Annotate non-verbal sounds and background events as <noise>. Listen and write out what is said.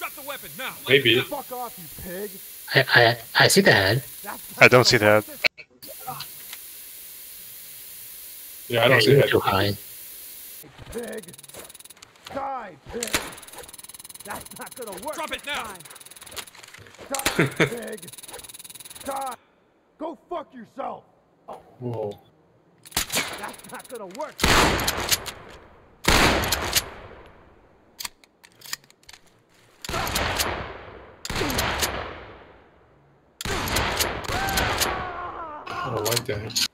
Drop the weapon now. Maybe. Fuck off, you pig. I, I, I see the head. I don't see that. Yeah, I don't see You're that. too high. Pig. Die, pig. That's not gonna work. Drop it now. Die, <laughs> pig. Die. Go fuck yourself. Whoa. That's not gonna work. I don't like that.